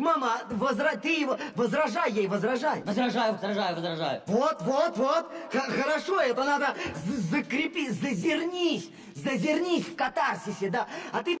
мама, возра... ты его, возражай ей, возражай. Возражаю, возражаю, возражаю. Вот, вот, вот. Х- хорошо, это надо закрепить, зазернись, зазернись в катарсисе, да. А ты